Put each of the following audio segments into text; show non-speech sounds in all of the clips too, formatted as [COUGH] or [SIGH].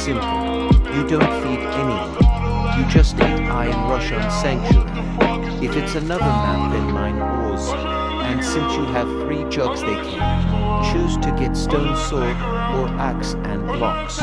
simple. You don't feed anyone. You just eat Iron Russian Sanctuary. If it's another map, then mine ores. And since you have three jugs they can, choose to get stone sword or axe and blocks.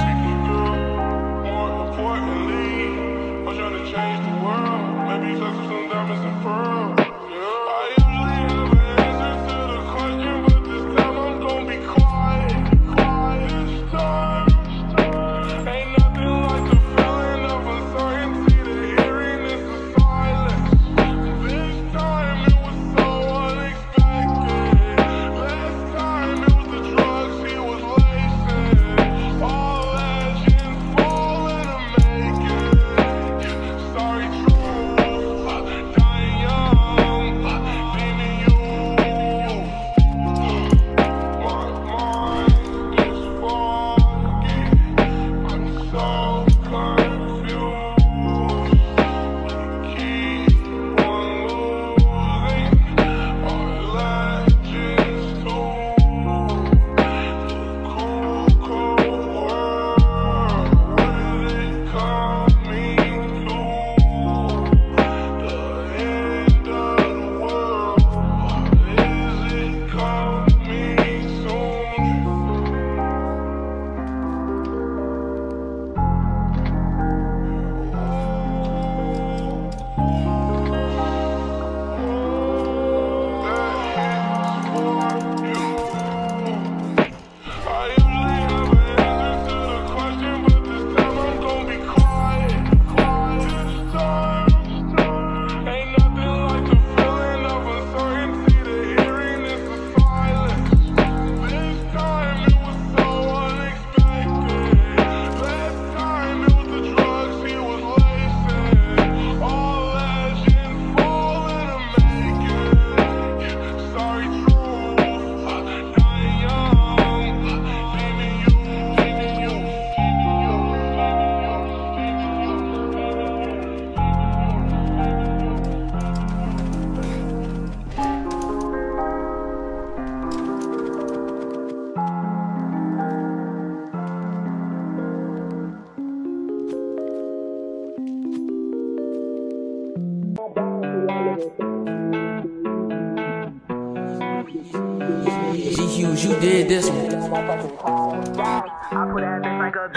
G Hughes, you did this one.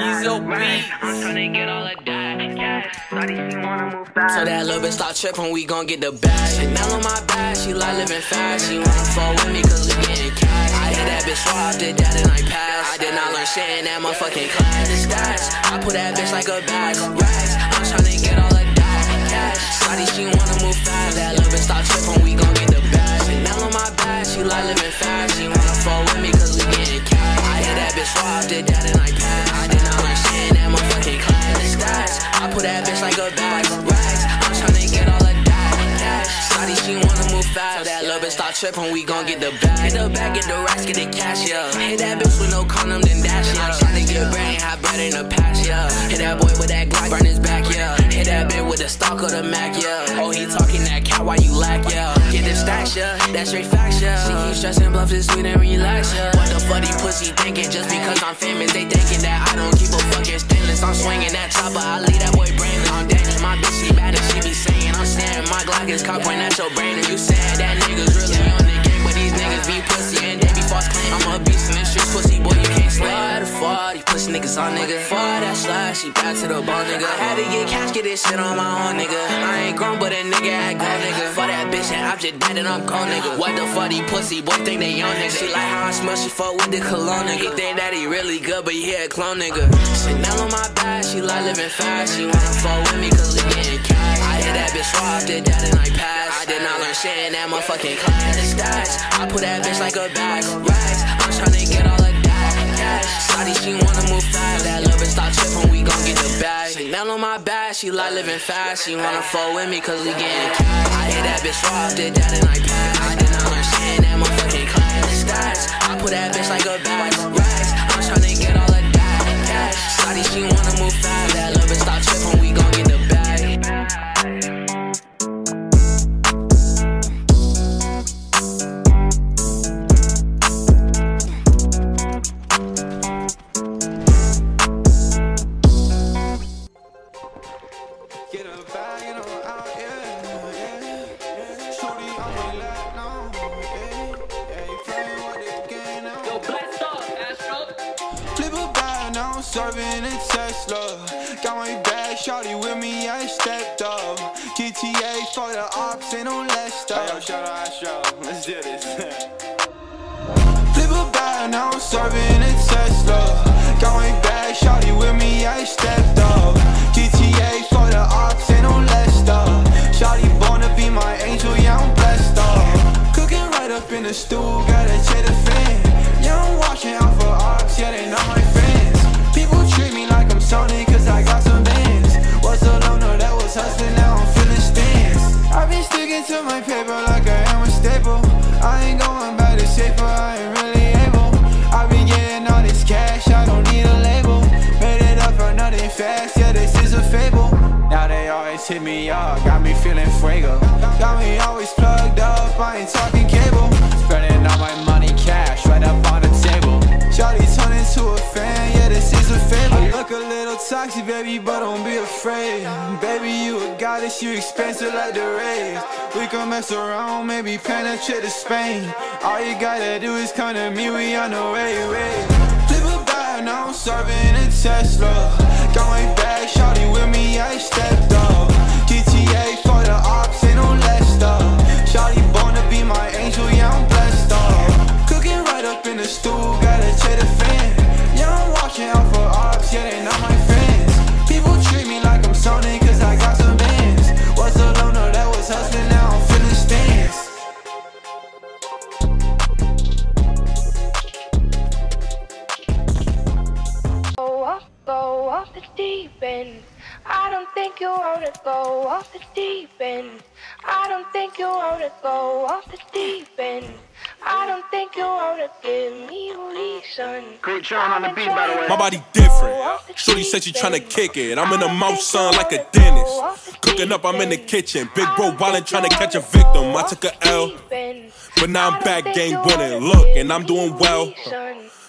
Ezo beat. I'm tryna get all of that cash. Shawty, she wanna move fast. So that little bitch start tripping, we gon' get the bag. Chanel on my back, she like living fast. She wanna fall with me cause we getting cash. I hit that bitch raw, did that and I passed. I did not learn shit in that motherfucking class. The stats, I put that bitch like a bag. Racks, I'm tryna get all of that cash. Shawty, she wanna move fast. That little bitch start tripping, we gon' she like living fast. She wanna fall with me cause we getting cash. I hit that bitch raw, did that and I passed. I did not learn shit in that motherfucking class. The stats, I put that bitch like a bag. Racks, I'm tryna get all of that cash. Shawty, she wanna move fast. So that little bitch start tripping, we gon' get the bag. Get the bag, get the racks, get the cash, yeah. Hit that bitch with no condom, then dash, yeah. I'm tryna get bread, ain't have bread in the past, yeah. Hit that boy with that Glock, burn his back, yeah. Hit that bitch with the stock of the Mac, yeah. Oh, he talking that cat, why you lack, yeah. Get the stacks, yeah. That's straight facts, yeah. She keep stressing, bluff this sweet and relax, yeah. What the fuck these pussy thinking? Just because I'm famous, they thinking that I don't keep a fucking stainless. I'm swinging that chopper, I leave that boy brainless. I'm Danny, my bitch, she bad and she be saying I'm saying my Glock is cock point at your brain and you saying that niggas really on the game, but these niggas be pussy and they be false claim. I'm a beast in the streets, pussy boy, you can't slay. Niggas on nigga? Fuck that slide, she back to the ball nigga. I had to get cash, get this shit on my own nigga. I ain't grown, but a nigga act grown nigga. For that bitch and I'm just dead and I'm gone nigga. What the fuck these pussy boy think they young nigga? She like how I smell, she fuck with the cologne nigga. He think that he really good, but he a clone nigga. Chanel on my back, she like living fast. She wanna fuck with me cause we getting cash. I hit that bitch raw, did that and I passed. I did not learn shit in that motherfucking class. I put that bitch like a bag. Racks, Shawty, she wanna move fast. That little bitch start tripping, we gon' get the bag. Chanel on my back, she like living fast. She wanna fall with me cause we getting cash. I hit that bitch raw, did that and I passed. A Tesla. Got my bag, shawty with me, I stepped up. GTA for the ops, ain't no less stuff. Hey, yo, shout out, show. Let's do this. [LAUGHS] Flip a bag, now I'm serving a Tesla. Got my bag, shawty with me, I stepped up. GTA for the ops, ain't no less stuff. Shawty born to be my angel, yeah, I'm blessed up. Cooking right up in the stool, gotta check the fan. Yeah, I'm watching out for ops, yeah, they not my friends. Cause I got some bands. Was a loner that was hustling, now I'm feeling stands. I've been sticking to my paper like I am a staple. I ain't going back to safer, I ain't really able. I've been getting all this cash, I don't need a label. Made it up for nothing fast, yeah, this is a fable. Now they always hit me up, got me feeling fuego. Got me always plugged up, I ain't talking toxic, baby, but don't be afraid. Baby, you a goddess, you expensive like the rays. We can mess around, maybe penetrate to Spain. All you gotta do is come to me, we on the way, way. Flip a bag, now I'm serving a Tesla. Got my bag, shawty with me, I stepped up. GTA for the ops, ain't no less stuff. Shawty born to be my angel, yeah, I'm blessed up. Cooking right up in the stool, gotta check the fan. Yeah, I'm watching out off the deep end. I don't think you wanna go off the deep end. I don't think you wanna go off the deep end. I don't think you wanna give me a reason. Great John on the beat, by the way. My body different. Shorty said she tryna kick it. I'm in the mouth, son, like a dentist. Cooking up, I'm in the kitchen. Big bro wildin' tryna catch a victim. I took a L, but now I'm back, game winning. Look, and I'm doing well.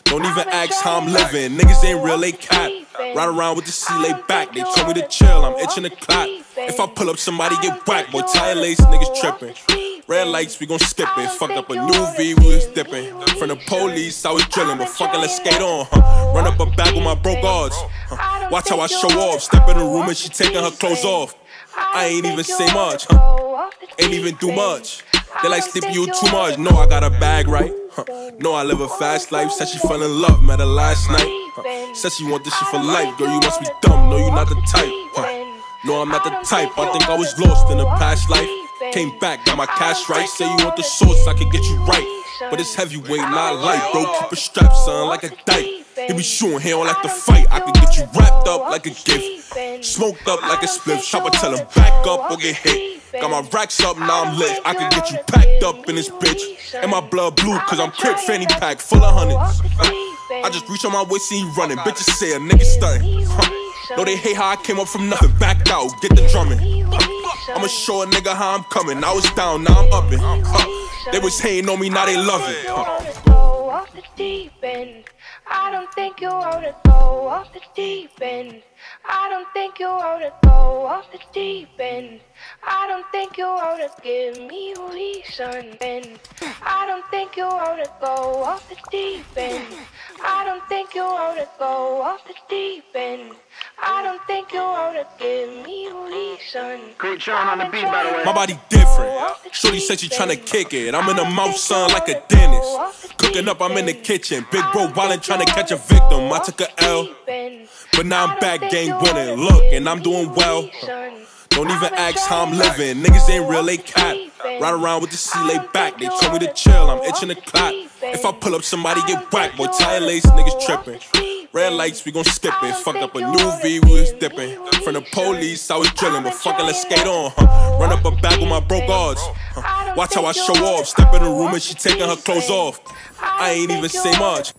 Don't even ask how I'm living. Niggas ain't real, they cap. Ride around with the C lay back. They told me to chill, I'm itching the clock. If I pull up, somebody get whacked. Boy, tire lace, niggas tripping. Red lights, we gon' skip it. Fucked up a new V, we was dipping. From the police, I was drilling, but fucking let's skate on, huh? Run up a bag with my bro guards. Huh? Watch how I show off. Step in the room and she taking her clothes off. I ain't even say much, huh? Ain't even do much. They like sleeping you too much. No, I got a bag right. Huh. No, I live a fast life. Said she fell in love, met her last night. Huh. She want this shit for life. Girl, you must be dumb. No, you not the type. Huh. No, I'm not the type. I think I was lost in a past life. Came back, got my cash right. Say you want the source, I can get you right. But it's heavyweight, not light, bro. Keep a strap, son, like a dyke. He be shooting, he don't like to fight. I can get you wrapped up like a gift. Smoked up like a spliff. Chopper tell him back up or get hit. Got my racks up, now I'm lit. I can get you packed up in this bitch. And my blood blue, cause I'm crip fanny pack full of hundreds. I just reach on my waist, see you running. Oh, Bitches say a nigga stunning. Huh. No, they hate how I came up from nothing. Back out, get the drumming. Huh. I'ma show a nigga how I'm coming. I was down, now I'm upping. Huh. They was hating on me, now they love it. Huh. Go off the deep end. I don't think you wanna go off the deep end. I don't think you wanna go off the deep end. I don't think you wanna give me a reason. And I don't think you wanna go off the deep end. I don't think you wanna go off the deep end. I don't think you wanna give me a reason. Great John on the beat, by the way. My body different. Shorty said she tryna kick it. I'm in the mouth, son, like a dentist. Cooking up, I'm in the kitchen. Big bro wildin' tryna catch a victim. I took a L, but now I'm back, game winning. Look, and I'm doing well. Don't even ask how I'm living. Niggas ain't real, they cap. Ride around with the C lay back. They told me to chill, I'm itching to clap. If I pull up, somebody get whacked. Boy, tire lace, niggas tripping. Red lights, we gon' skip it. Fucked up a new V, we was dipping. From the police, I was drilling, but fucking let's skate on, huh? Run up a bag with my bro guards. Huh? Watch how I show off. Step in the room and she taking her clothes off. I ain't even say much.